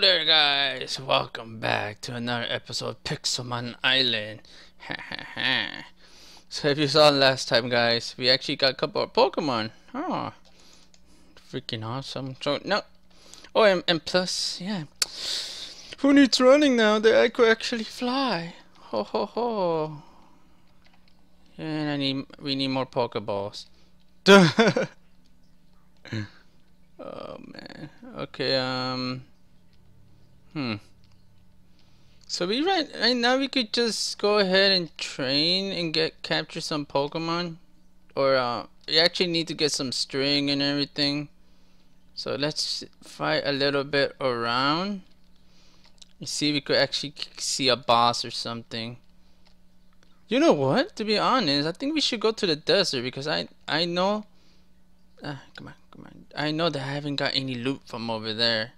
Hello there guys, welcome back to another episode of Pixelmon Island. so if you saw last time guys, we actually got a couple of Pokemon. Oh, freaking awesome. So no, oh and, and plus, yeah. Who needs running now? They could actually fly. Ho ho ho. And I need, we need more Pokeballs. oh man. Okay, um Hmm. So we right right now we could just go ahead and train and get capture some Pokemon, or uh, we actually need to get some string and everything. So let's fight a little bit around. and see if we could actually see a boss or something. You know what? To be honest, I think we should go to the desert because I I know. Uh, come on, come on. I know that I haven't got any loot from over there.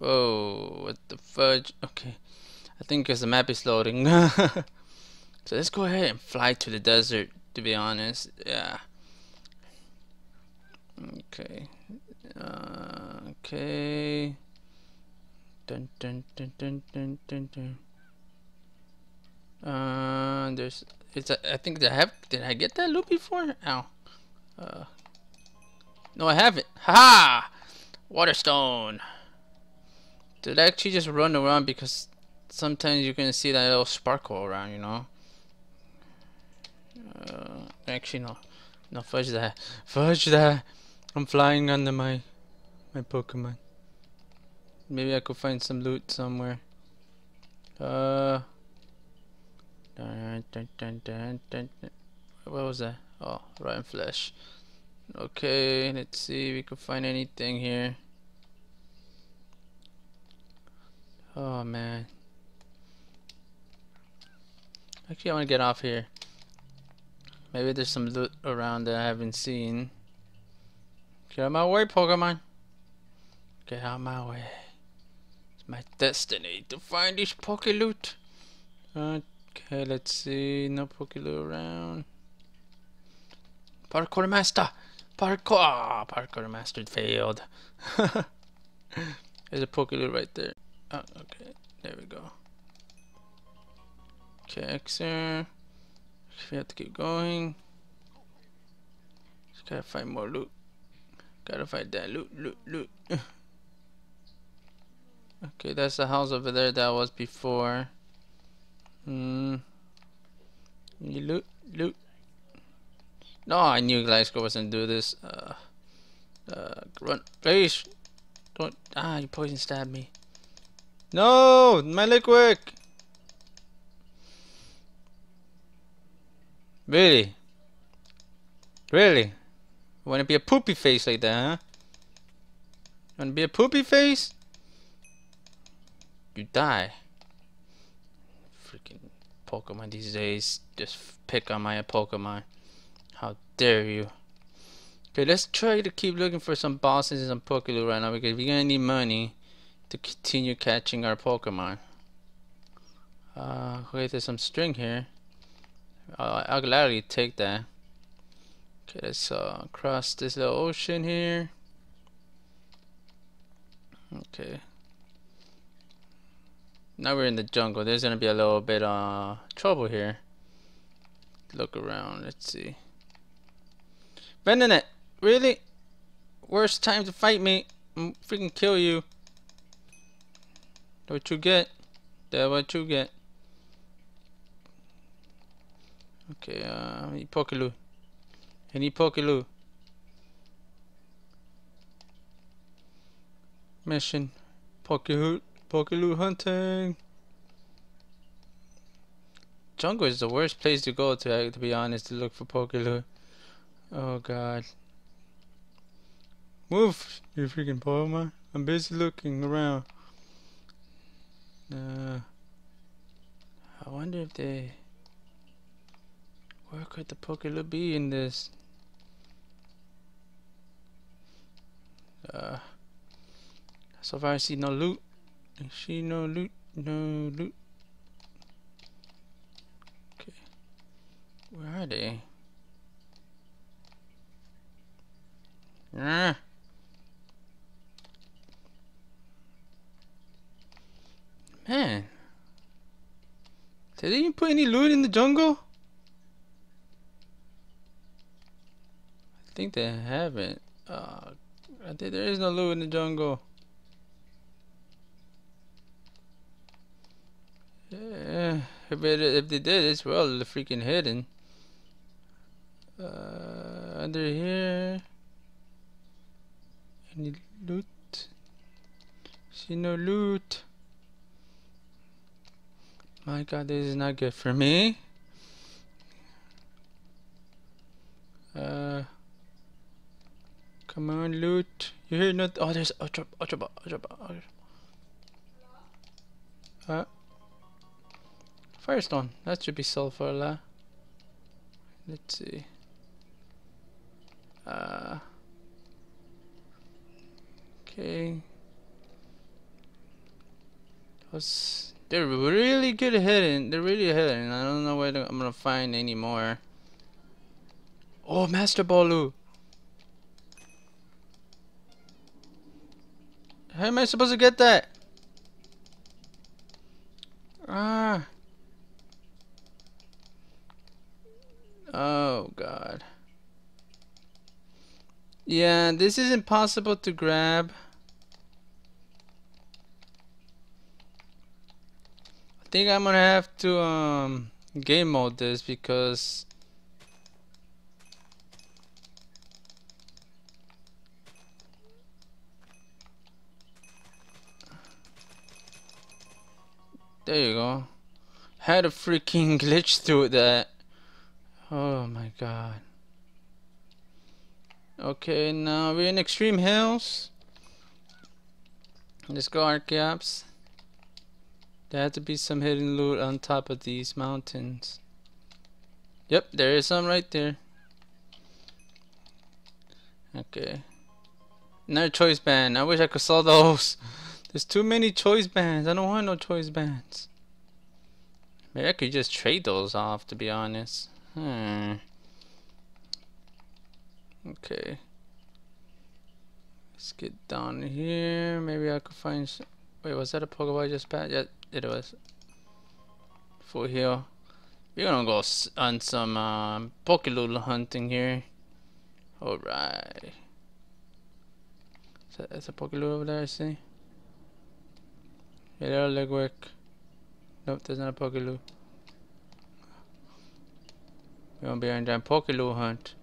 Oh, what the fudge? Okay, I think because the map is loading. so let's go ahead and fly to the desert. To be honest, yeah. Okay. Uh, okay. Dun dun dun dun dun dun dun. Uh, there's. It's. A, I think I have. Did I get that loop before? Ow. Uh. No, I haven't. Ha ha! Waterstone. Did I actually just run around because sometimes you're gonna see that little sparkle around, you know? Uh, actually, no. No, fudge that. Fudge that! I'm flying under my my Pokemon. Maybe I could find some loot somewhere. Uh. Dun, dun, dun. What was that? Oh, rotten flesh. Okay, let's see if we can find anything here. Oh man. Actually, I want to get off here. Maybe there's some loot around that I haven't seen. Get out my way, Pokemon. Get out my way. It's my destiny to find this Poke loot. Okay, let's see. No Poke loot around. Parkour master. Parkour. Oh, parkour master failed. There's a Poke loot right there. Oh, okay, there we go. Okay, Xer. We have to keep going. Just gotta find more loot. Gotta find that loot, loot, loot. okay, that's the house over there that was before. Hmm. Loot, loot. No, I knew Gliscor wasn't do this. Uh, uh, run, please. Don't. Ah, you poison stabbed me. No, my liquid. Really? Really? Want to be a poopy face like that, huh? Want to be a poopy face? You die. Freaking Pokemon these days just pick on my Pokemon. How dare you? Okay, let's try to keep looking for some bosses and some Pokemon right now because we're gonna need money to continue catching our Pokemon. Uh, wait, there's some string here. Uh, I'll gladly take that. Okay, let's uh, cross this little ocean here. Okay. Now we're in the jungle. There's gonna be a little bit of uh, trouble here. Look around. Let's see. Bending it. really? Worst time to fight me. I'm freaking kill you. What you get? That what you get. Okay, uh, any Pokelu? Any Pokelu? Mission. Pokelu, Pokelu hunting. Jungle is the worst place to go to, to be honest, to look for Pokelu. Oh god. Move, you freaking Pokemon. I'm busy looking around. Uh, I wonder if they... Where could the Pokélure be in this? Uh, so far I see no loot. I see no loot, no loot. Okay. Where are they? Ah. Did they even put any loot in the jungle? I think they haven't. Uh, I think there is no loot in the jungle. Yeah, if, it, if they did, it's well freaking hidden. Uh, under here. Any loot? See no loot. My god, this is not good for me. Uh, come on, loot. You hear not? Oh, there's ultra, ultra, ultra, ultra. Uh, Firestone. That should be sulfur. La. Let's see. Uh, okay. Was they're really good hidden. They're really hidden. I don't know where I'm gonna find any more. Oh, Master Bolu. How am I supposed to get that? Ah. Oh, God. Yeah, this is impossible to grab. Think I'm gonna have to um, game mode this because There you go. Had a freaking glitch through that. Oh my god. Okay, now we're in Extreme Hills. Let's go Archeops. There has to be some hidden loot on top of these mountains. Yep, there is some right there. Okay. Another choice band. I wish I could sell those. There's too many choice bands. I don't want no choice bands. Maybe I could just trade those off, to be honest. Hmm. Okay. Let's get down here. Maybe I could find. Wait, was that a Pokeball I just passed? Yeah, it was. Full heal. We're gonna go on some um, hunting here. Alright. Is a Pokélule over there, I see. Yeah, there leg work. Nope, there's not a Pokélule. We're gonna be on that Pokélule hunt.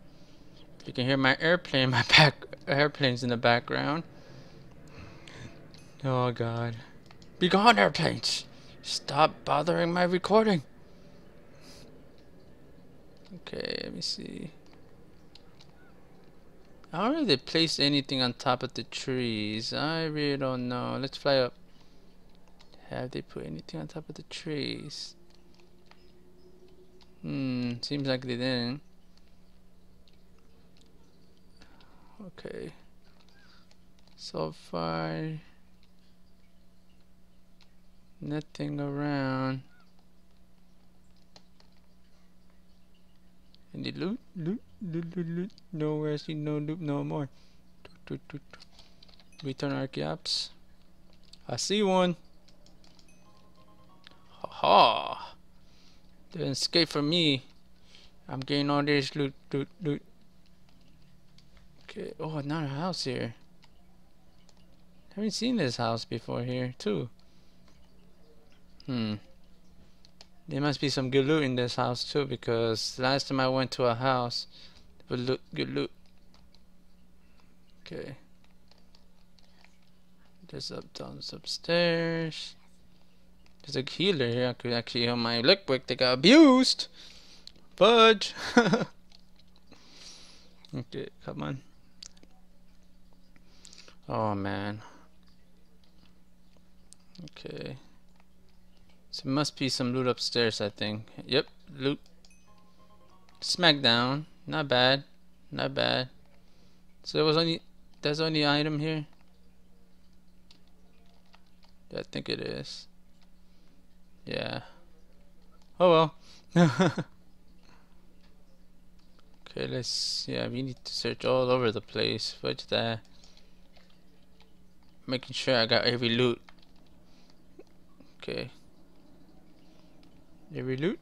You can hear my airplane, my back airplanes in the background. Oh god. Be gone airplanes! Stop bothering my recording. Okay, let me see. I don't know if they placed anything on top of the trees. I really don't know. Let's fly up. Have they put anything on top of the trees? Hmm, seems like they didn't. Okay. So far, nothing around. Any loot? Loot? Loot, loot, loot. Nowhere see no loot no more. Return Archeops. I see one. Ha ha. Didn't escape from me. I'm getting all this loot, loot, loot. Okay. Oh, another house here. Haven't seen this house before here, too. Hmm. There must be some good loot in this house, too, because last time I went to a house, with loot, good loot. Okay. There's up, down, upstairs. There's a healer here. I could actually heal my liquid. They got abused. Fudge. okay, come on. Oh man. Okay. So must be some loot upstairs, I think. Yep, loot. Smackdown. Not bad. Not bad. So there was only there's only item here. I think it is. Yeah. Oh well. okay, let's yeah, we need to search all over the place. What's that? Making sure I got every loot. Okay. Every loot?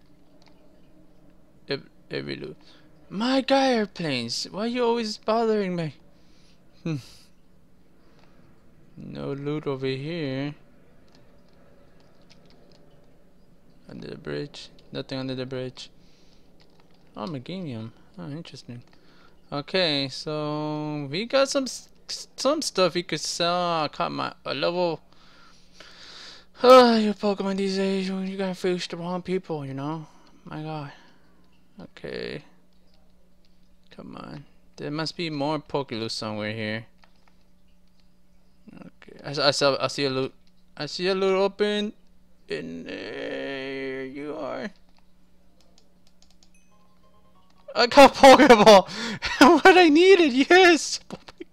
Every, every loot. My guy airplanes! Why are you always bothering me? Hmm. no loot over here. Under the bridge. Nothing under the bridge. Oh, Meganium. Oh, interesting. Okay, so we got some some stuff we could sell. I caught my a level. Uh, your Pokemon these days, you gotta fish the wrong people, you know. My God. Okay. Come on. There must be more Pokeloot somewhere here. Okay. I, I, see, I see a loot. I see a loot open. In there you are. I got Pokeball! what I needed, yes! Oh my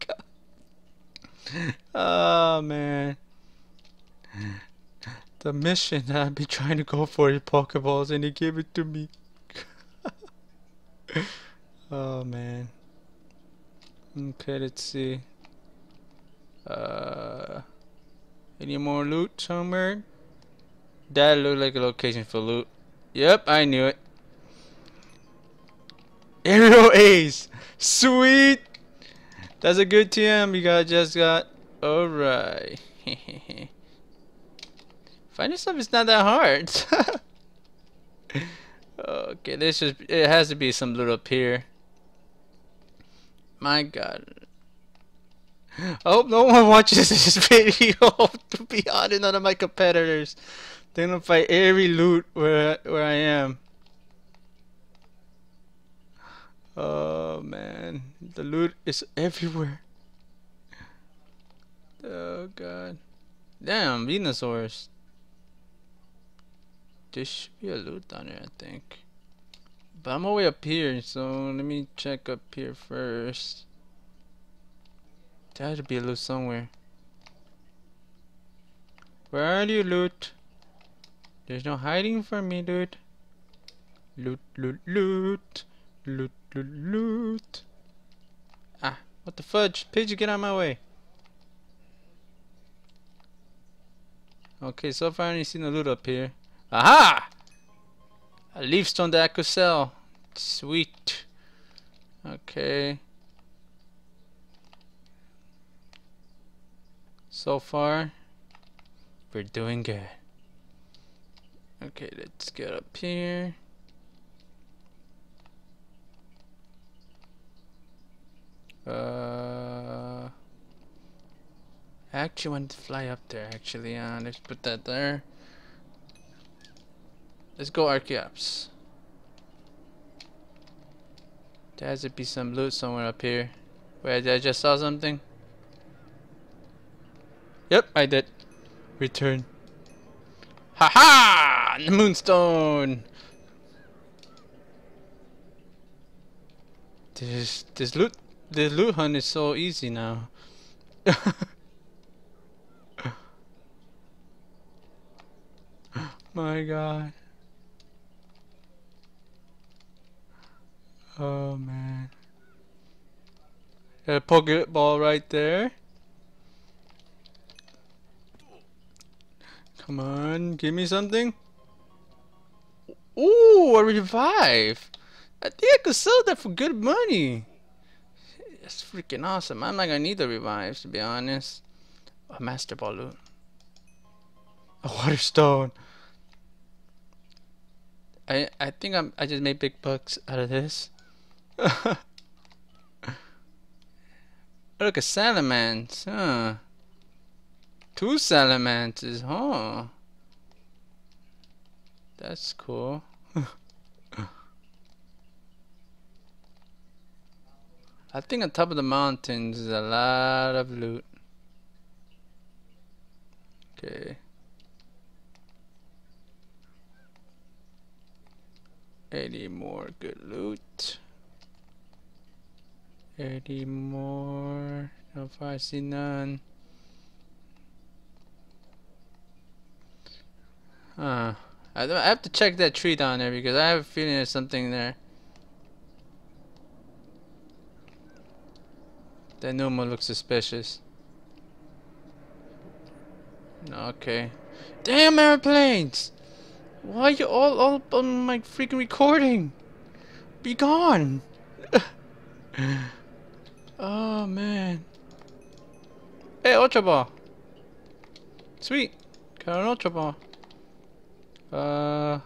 god. Oh man. The mission I've been trying to go for is Pokeballs and he gave it to me. oh man. Okay, let's see. Uh, any more loot somewhere? That looked like a location for loot. Yep, I knew it. Aerial Ace! Sweet! That's a good TM you guys just got. Alright. Finding stuff is not that hard. okay, this is it has to be some little up here. My god. I hope no one watches this video to be honest, none of my competitors. They're gonna fight every loot where where I am. Oh man, the loot is everywhere. Oh god. Damn, Venusaurs. There should be a loot down here, I think. But I'm all way up here, so let me check up here first. There to be a loot somewhere. Where are you, loot? There's no hiding from me, dude. Loot, loot, loot. Loot, loot, loot. Ah, what the fudge? Pidgey, get out of my way. Okay, so far I only seen the loot up here. Aha! A leaf stone that I could sell. Sweet. Okay. So far, we're doing good. Okay, let's get up here. Uh, I actually wanted to fly up there. Actually, uh, let's put that there. Let's go Archeops. There has to be some loot somewhere up here. Wait, I just saw something? Yep, I did. Return. Haha! -ha! Moonstone! This this loot the loot hunt is so easy now. My god. Oh man. A Pokeball right there. Come on, give me something. Ooh, a revive. I think I could sell that for good money. That's freaking awesome. I'm not gonna need the revives to be honest. A master ball. A water stone. I I think I'm I just made big bucks out of this. Look, a salamence, huh? Two Salamences, huh? That's cool. I think on top of the mountains is a lot of loot. Okay. Any more good loot? Any more? No, I see none. Huh. I, I have to check that tree down there because I have a feeling there's something there. That Numa looks suspicious. Okay. Damn airplanes! Why are you all, all up on my freaking recording? Be gone! oh man. Hey, Ultra Ball! Sweet! Got an Ultra Ball. Uh.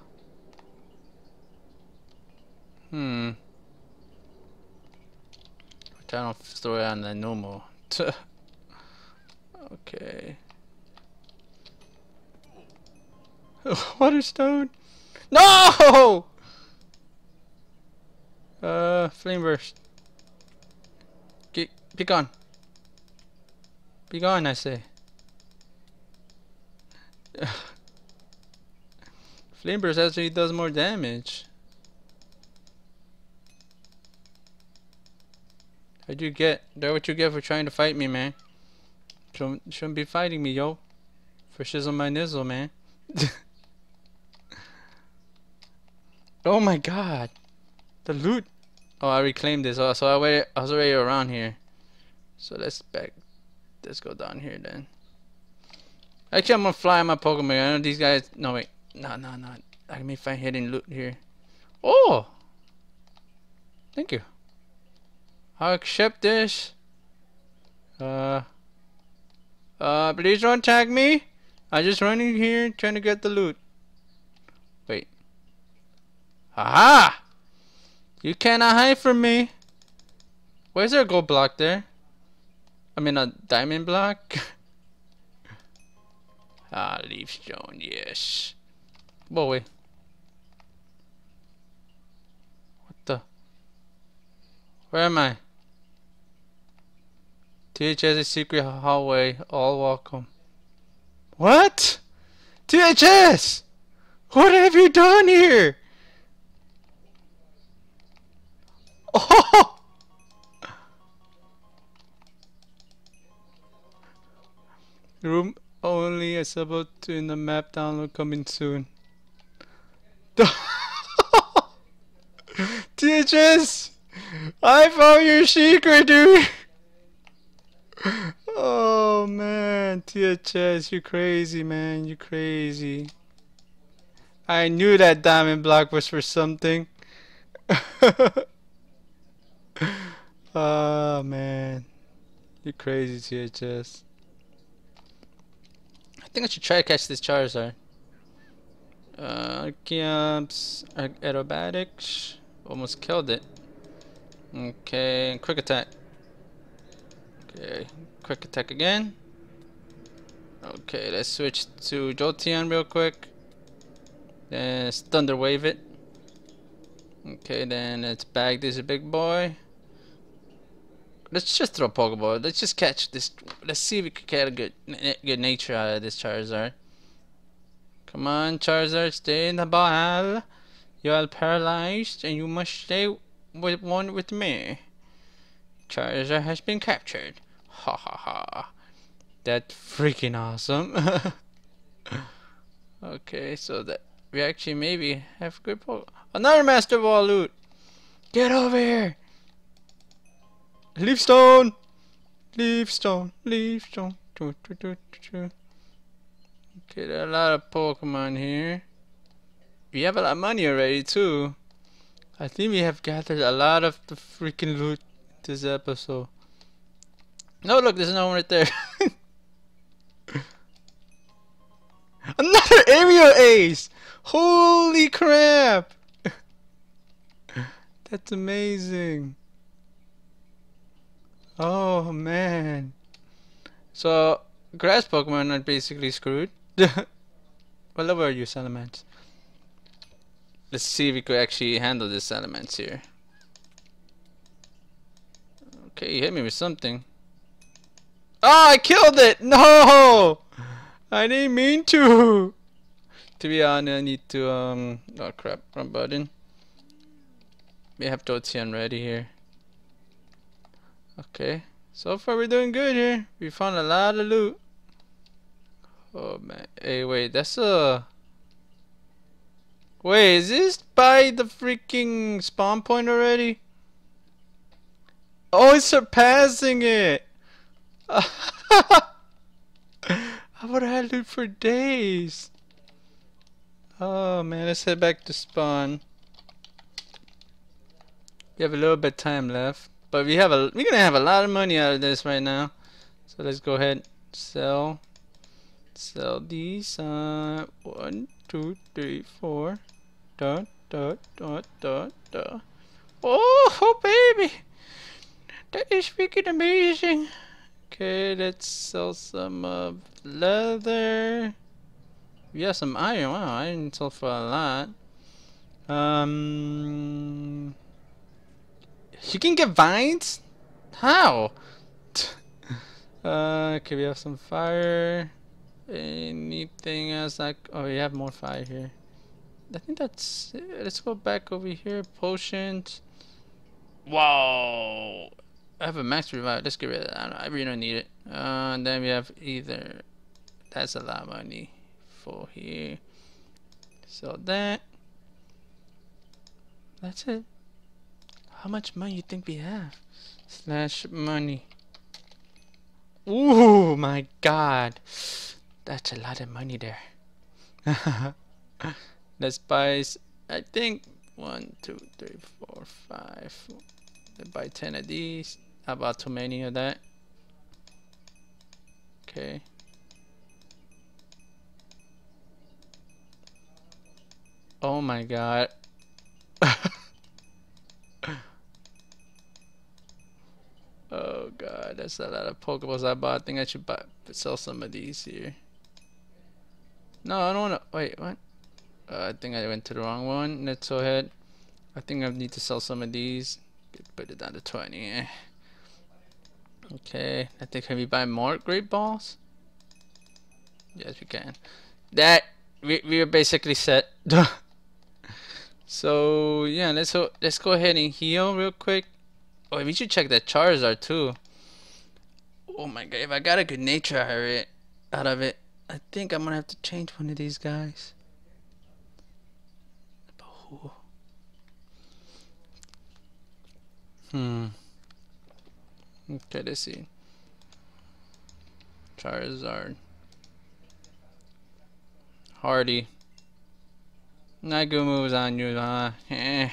Hmm. I throw it on the normal. okay. Waterstone! No! Uh, flame burst. Be gone. Be gone, I say. flame burst actually does more damage. How'd you get? That what you get for trying to fight me, man. Shouldn't, shouldn't be fighting me, yo. For shizzle my nizzle, man. oh my god. The loot. Oh, I reclaimed this. Oh, so I, I was already around here. So let's back. Let's go down here then. Actually, I'm gonna fly my Pokemon. I know these guys. No, wait. No, no, no. I may find hidden loot here. Oh! Thank you. I'll accept this. Uh, uh, please don't tag me. I'm just running here trying to get the loot. Wait. Aha! You cannot hide from me. Where's there a gold block there? I mean a diamond block? ah, leaf stone, yes. Boy. What the? Where am I? THS secret hallway, all welcome. What? THS! What have you done here? Oh! Room only accessible to in the map download coming soon. THS! I found your secret, dude! Oh man, THS, you crazy man, you crazy. I knew that diamond block was for something. oh man, you crazy THS. I think I should try to catch this Charizard. Uh, Archeops, aerobatics, almost killed it. Okay, quick attack. Okay, quick attack again. Okay, let's switch to Jolteon real quick. Then let's Thunder Wave it. Okay, then let's bag this big boy. Let's just throw a Pokeball. Let's just catch this. Let's see if we can get a good good nature out of this Charizard. Come on, Charizard, stay in the ball. You are paralyzed, and you must stay with one with me. Charizard has been captured. Ha ha ha. That's freaking awesome. okay, so that we actually maybe have good po Another Master Ball loot! Get over here! Leaf Stone! Leaf Stone, Leaf Stone. Okay, there are a lot of Pokemon here. We have a lot of money already too. I think we have gathered a lot of the freaking loot this episode. No, look, there's no one right there. Another aerial ace! Holy crap! That's amazing. Oh man. So, grass Pokemon are basically screwed. what level are you, Salamence? Let's see if we could actually handle this Salamence here. Okay, hit me with something. Oh, I killed it! No! I didn't mean to! To be honest, I need to, um... Oh crap, wrong button. We have Jolteon ready here. Okay, so far we're doing good here. We found a lot of loot. Oh man, hey wait, that's a... Wait, is this by the freaking spawn point already? Oh, it's surpassing it! I would have had loot for days. Oh man, let's head back to spawn. We have a little bit time left, but we have a we're gonna have a lot of money out of this right now. So let's go ahead sell sell these. Uh, one, two, three, four. Dot dot dot dot dot. Oh, oh baby, that is freaking amazing. Okay, let's sell some uh, leather. We have some iron. Wow, iron sold for a lot. Um, you can get vines? How? uh, we have some fire. Anything else like? Oh, we have more fire here. I think that's it. Let's go back over here. Potions. Wow. I have a max revive. Let's get rid of that. I, really don't need it. Uh, and then we have either. That's a lot of money for here. So that. That's it. How much money you think we have? Slash money. Ooh, my God. That's a lot of money there. Let's buy, I think, one, two, three, four, five. Let's buy 10 of these. About too many of that? Okay. Oh my god. oh god, that's a lot of Pokeballs I bought. I think I should buy sell some of these here. No, I don't wanna wait, what? Uh, I think I went to the wrong one. Let's go ahead. I think I need to sell some of these. Put it down to 20. Okay, I think can we buy more great balls? Yes, we can. That we we are basically set. So yeah, let's go, let's go ahead and heal real quick. Oh, we should check that Charizard too. Oh my god, if I got a good nature out of it, out of it, I think I'm gonna have to change one of these guys. Hmm. Okay, let's see. Charizard. Hardy. Not good moves on you, huh? Eh.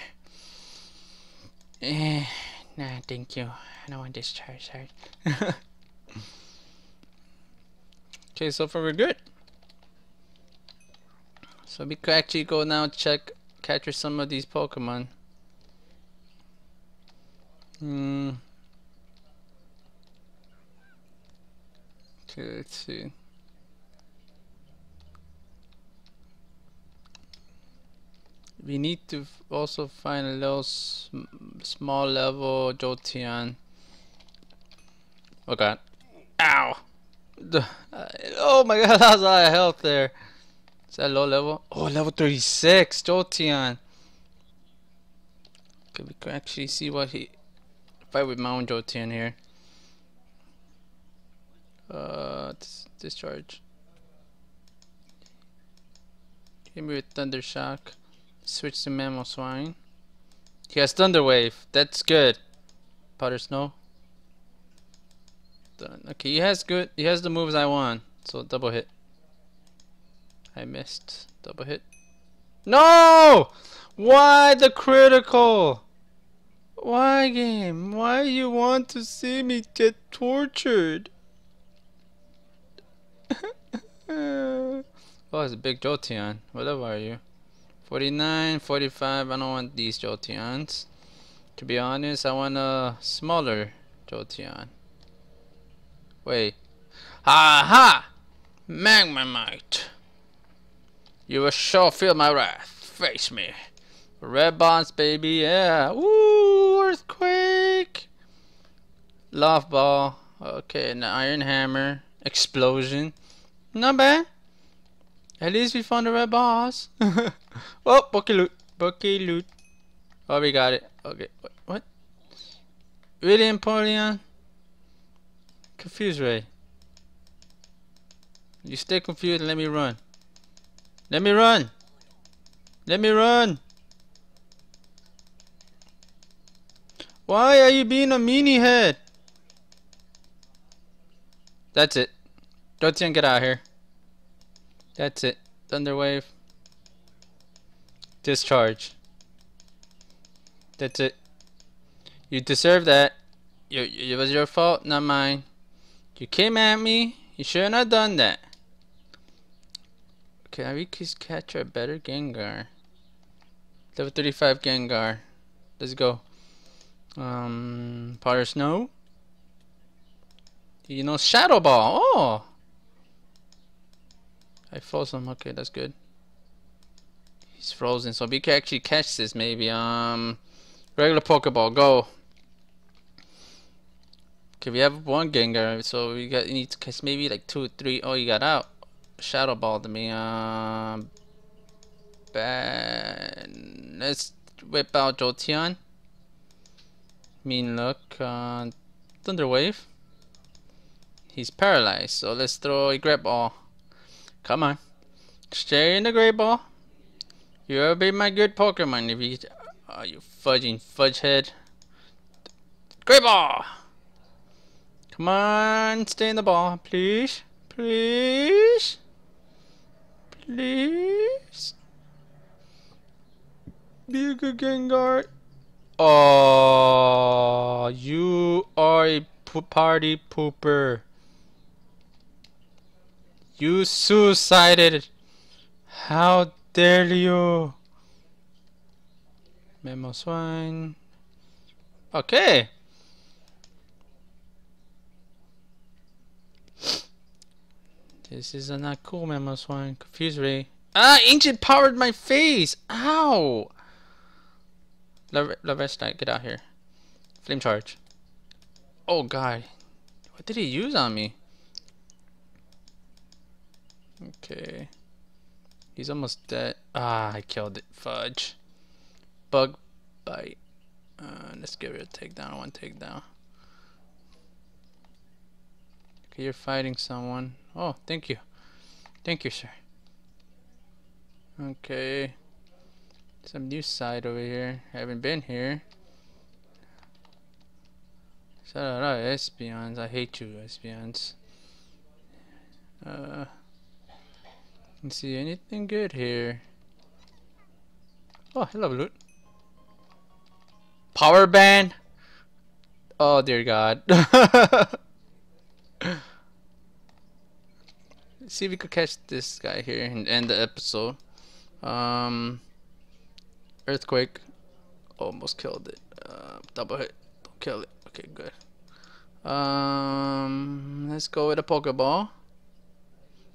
Eh. Nah, thank you. I don't want this Charizard. okay, so far we're good. So we could actually go now check, capture some of these Pokemon. Hmm. Okay, let's see. we need to also find a little sm small level Jolteon. Oh god. Ow! Uh, oh my god, that was a lot of health there. Is that low level? Oh, level 36, Jolteon. Okay, we can actually see what he... Fight with my own Jolteon here. Uh, dis discharge. Give me with Thunder Shock. Switch to Mamoswine. He has Thunder Wave. That's good. Powder Snow. Done. Okay, he has good. He has the moves I want. So double hit. I missed. Double hit. No! Why the critical? Why game? Why you want to see me get tortured? oh, it's a big Jolteon. Whatever are you? 49, 45, I don't want these Jolteons. To be honest, I want a smaller Jolteon. Wait. Aha! Magnemite! You will sure feel my wrath. Face me. Red bonds, baby, yeah. Ooh, Earthquake! Love ball. Okay, an iron hammer. Explosion. Not bad. At least we found the red boss. oh, Poke loot. Poke loot. Oh, we got it. Okay. What? Really, Empoleon? Confused Ray. You stay confused and let me run. Let me run. Let me run. Why are you being a meanie head? That's it. Don't get out of here. That's it. Thunder Wave. Discharge. That's it. You deserve that. It was your fault, not mine. You came at me. You shouldn't have done that. Okay, we could catch a better Gengar. Level 35 Gengar. Let's go. Um, Powder Snow. You know, Shadow Ball. Oh! I froze him. Okay, that's good. He's frozen, so we can actually catch this maybe. Um, regular Pokeball, go. Okay, we have one Gengar, so we got need to catch maybe like two, three. Oh, you got out. Shadow Ball to me. Um, bad. Let's whip out Jolteon. Mean look. Uh, Thunder Wave. He's paralyzed, so let's throw a Great Ball. Come on. Stay in the Great Ball. You'll be my good Pokemon if you... Oh, you fudging fudge head. Great Ball! Come on, stay in the ball, please. Please. Please. Be a good Gengar. Oh, you are a party pooper. You suicided. How dare you? Mamoswine. Okay. This is a not cool Mamoswine. Confuse me. Ah, ancient powered my face. Ow. Larvesta, get out here. Flame charge. Oh god. What did he use on me? Okay. He's almost dead. Ah, I killed it. Fudge. Bug bite. Uh, let's give it a takedown. One takedown. Okay, you're fighting someone. Oh, thank you. Thank you, sir. Okay. Some new side over here. Haven't been here. Shout out Espeons. I hate you, Espeons. Uh, can see anything good here. Oh, hello, loot. Power band. Oh dear God. see if we could catch this guy here and end the episode. Um. Earthquake. Almost killed it. Uh, double hit. Don't kill it. Okay, good. Um, let's go with a Pokeball.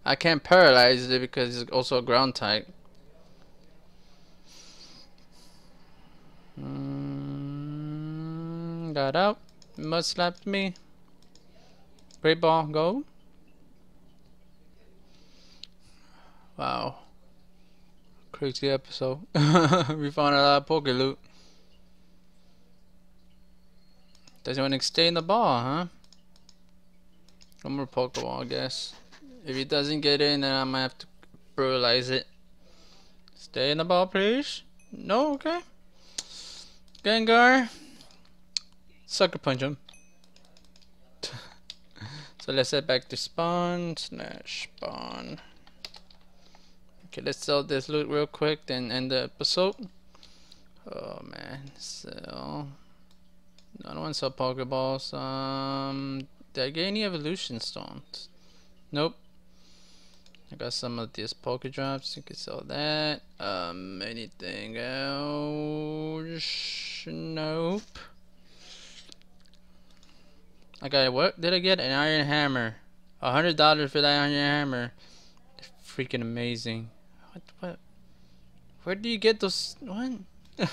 I can't paralyze it because it's also a ground type. Mm, got out. Must slapped me. Great ball, go. Wow crazy episode. we found a lot of poke loot. Doesn't want to stay in the ball, huh? One more Pokeball, I guess. If he doesn't get in, then I might have to brutalize it. Stay in the ball, please. No, okay. Gengar. Sucker punch him. so let's head back to spawn. Slash spawn. Okay, let's sell this loot real quick, then end the episode. Oh man, sell. No, I don't want to sell Pokeballs. Um, did I get any evolution stones? Nope. I got some of these Poke Drops. You can sell that. Um, anything else? Nope. I got what? Did I get an Iron Hammer? A hundred dollars for that Iron Hammer. Freaking amazing. What? What? Where do you get those? What?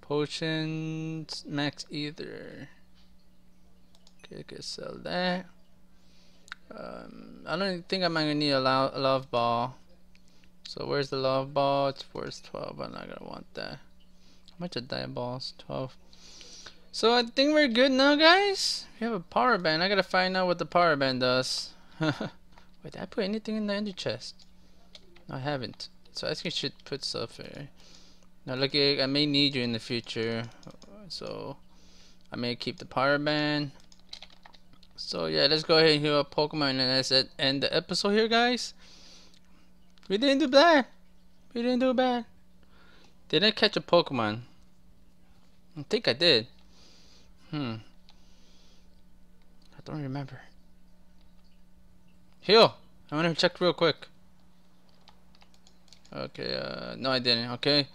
Potions max Ether. Okay, I can sell that. Um, I don't think I'm gonna need a love ball. So where's the love ball? It's worth 12. I'm not gonna want that. How much are die balls? 12. So I think we're good now, guys. We have a power band. I gotta find out what the power band does. Wait, did I put anything in the ender chest? I haven't. So I think I should put stuff here. Now look, I may need you in the future. So I may keep the power band. So yeah, let's go ahead and heal up Pokemon and that's it. End the episode here, guys. We didn't do bad. We didn't do bad. Did I catch a Pokemon? I think I did. Hmm. I don't remember. Heal! I want to check real quick. Okay, uh, no I didn't, okay.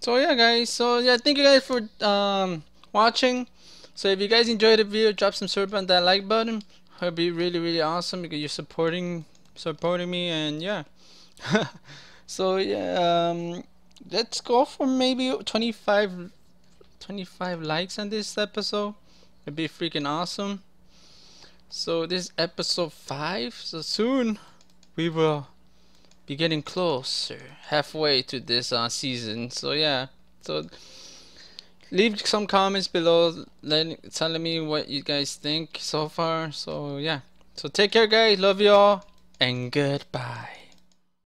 So yeah guys, so yeah, thank you guys for um, watching. So if you guys enjoyed the video, drop some support on that like button. It'd be really really awesome because you're supporting supporting me and yeah. so yeah, um, let's go for maybe 25, 25 likes on this episode. It'd be freaking awesome. So this episode five. So soon we will be getting closer, halfway to this uh, season. So yeah. So leave some comments below, letting telling me what you guys think so far. So yeah. So take care, guys. Love you all, and goodbye.